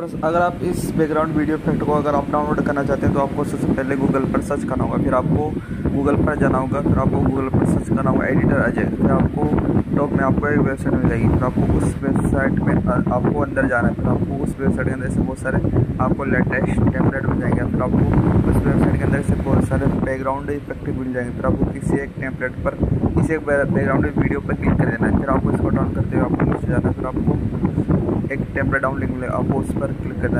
अगर आप इस बैकग्राउंड वीडियो इफ़ेक्ट को अगर आप डाउनलोड करना चाहते हैं तो आपको सबसे पहले गूगल पर सर्च करना होगा, फिर आपको गूगल पर जाना होगा, फिर आपको गूगल पर सर्च करना होगा एडिटर अजय फिर आपको टॉप में आपको एक वेबसाइट मिल जाएगी, फिर आपको उस वेबसाइट में आपको अंदर जाना है, फिर आपको उस वेबसाइट के अंदर से बहुत सारे आपको लेटेस्ट टेम्पलेट मिल जाएँगे, फिर आपको उस वेबसाइट के अंदर से बहुत सारे बैकग्राउंड इफ़ेक्ट मिल जाएँगे, फिर आपको किसी एक टेम्पलेट पर, किसी एक बैकग्राउंड वीडियो पर क्लिक कर देना है, फिर आपको इसको डाउन करते हुए आपको नीचे जाना है, फिर आपको एक टेम्पलेट डाउनलिंग लिंक उस पर क्लिक करना है